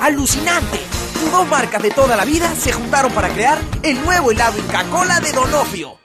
¡Alucinante! Dos marcas de toda la vida se juntaron para crear el nuevo helado Inca Cola de Donofrio.